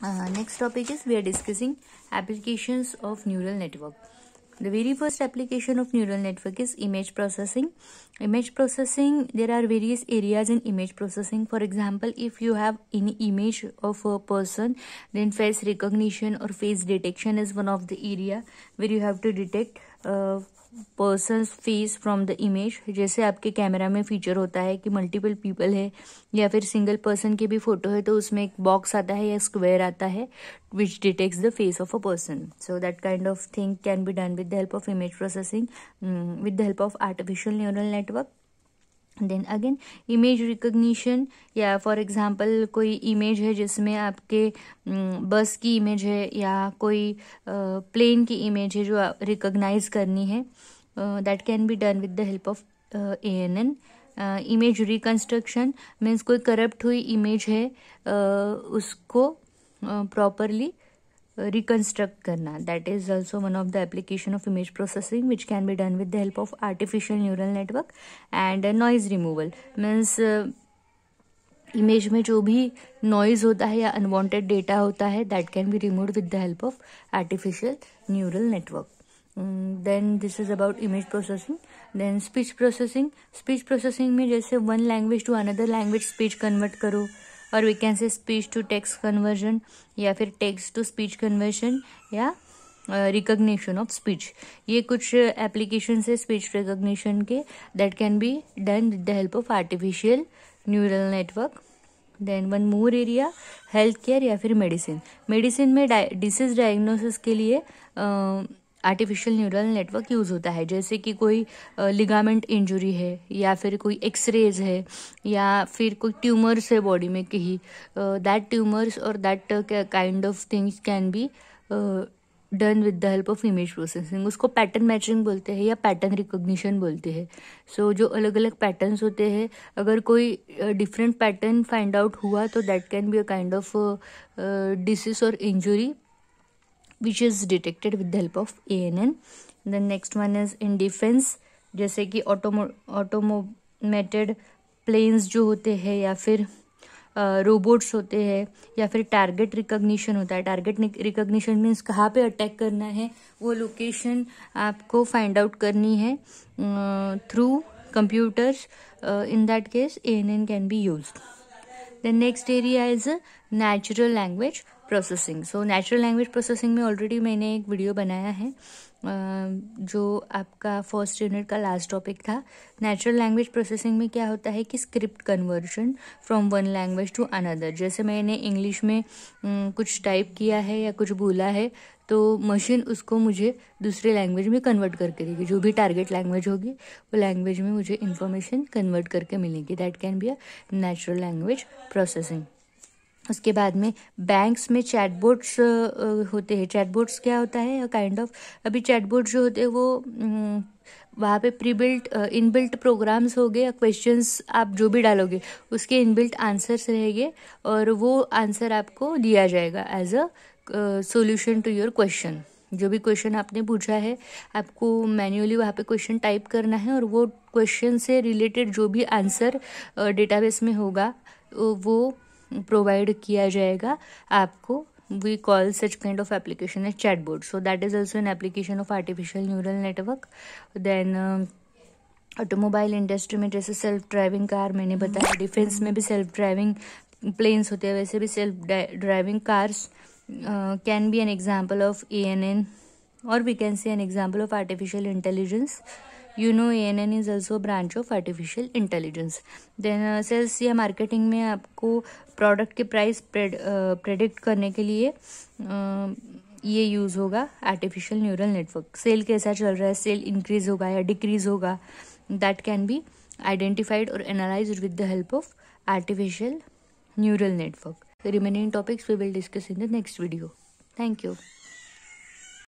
Uh, next topic is we are discussing applications of neural network. The very first application of neural network is image processing. Image processing, there are various areas in image processing. For example, if you have any image of a person, then face recognition or face detection is one of the area where you have to detect person face from the image जैसे आपके camera में feature होता है कि multiple people है, या फिर single person की भी फ़ोटो है तो उसमें एक बॉक्स आता है या स्क्वायर आता है which detects the face of a person so that kind of thing can be done with the help of image processing with the help of artificial neural network then again image recognition या for example कोई image है जिसमें आपके बस की image है या कोई प्लेन की इमेज है जो रिकग्नाइज करनी है that can be done with the help of A N N image reconstruction means कोई करप्ट हुई इमेज है uh, उसको properly uh, reconstruct karna that is also one of the application of image processing which can be done with the help of artificial neural network and uh, noise removal means uh, image में जो भी noise होता है या unwanted data होता है that can be remove with the help of artificial neural network then this is about image processing then speech processing speech processing में जैसे one language to another language speech convert करो और we can say speech to text conversion या फिर text to speech conversion या recognition of speech ये कुछ application है स्पीच रिकग्निशन के that can be done with the help of artificial neural network then one more area health care या फिर medicine medicine में डिसीज डायग्नोसिस के लिए uh, artificial neural network use होता है। जैसे कि कोई लिगामेंट इंजरी है या फिर कोई एक्सरेज है या फिर कोई ट्यूमर्स है बॉडी में कहीं दैट ट्यूमर्स और that kind of things can be done with the help of image processing उसको पैटर्न मैचिंग बोलते हैं या पैटर्न रिकोगशन बोलते हैं। सो so, जो अलग अलग पैटर्न्स होते हैं अगर कोई डिफरेंट पैटर्न फाइंड आउट हुआ तो that can be a kind of disease और injury which is detected with the help of ANN. The next one is in defense, जैसे कि ऑटोमोमेटेड प्लेन्स जो होते हैं या फिर रोबोट्स होते हैं या फिर टारगेट रिकग्निशन होता है। टारगेट रिकग्निशन मीन्स कहाँ पे अटैक करना है, वो लोकेशन आपको फाइंड आउट करनी है through computers in that case N N can be use the next area is natural language processing so natural language processing में ऑलरेडी मैंने एक वीडियो बनाया है जो आपका फ़र्स्ट यूनिट का लास्ट टॉपिक था। नेचुरल लैंग्वेज प्रोसेसिंग में क्या होता है कि script conversion from one language to another जैसे मैंने इंग्लिश में कुछ टाइप किया है या कुछ बोला है तो मशीन उसको मुझे दूसरे लैंग्वेज में कन्वर्ट करके देगी। जो भी टारगेट लैंग्वेज होगी, वो लैंग्वेज में मुझे इन्फॉर्मेशन कन्वर्ट करके मिलेगी। That can be a natural language processing उसके बाद में बैंक्स में चैटबोट्स होते हैं। चैटबोट्स क्या होता है? काइंड ऑफ़ kind of, अभी चैटबोट जो होते हैं वो वहाँ पे pre built in built programs हो गए क्वेश्चंस आप जो भी डालोगे उसके इन बिल्ट आंसर्स रहेंगे और वो आंसर आपको दिया जाएगा as a solution to your question जो भी क्वेश्चन आपने पूछा है आपको मैन्युअली वहाँ पे क्वेश्चन टाइप करना है और वो क्वेश्चन से रिलेटेड जो भी आंसर डेटाबेस में होगा वो प्रोवाइड किया जाएगा आपको we call such kind of application है chatbot so that is also an application of artificial neural network then automobile industry में जैसे सेल्फ ड्राइविंग कार मैंने बताया डिफेंस में भी सेल्फ ड्राइविंग प्लेन्स होते हैं, वैसे भी self driving cars can be an example of A N N और we can see an example of artificial intelligence you know A N N is also branch of artificial intelligence then sales या marketing में आपको product के price predict करने के लिए ये use होगा आर्टिफिशियल न्यूरल नेटवर्क सेल कैसा चल रहा है? सेल इंक्रीज होगा या डिक्रीज होगा? दैट कैन बी आइडेंटिफाइड और analyse with the help of artificial neural network remaining topics we will discuss in the next video. Thank you.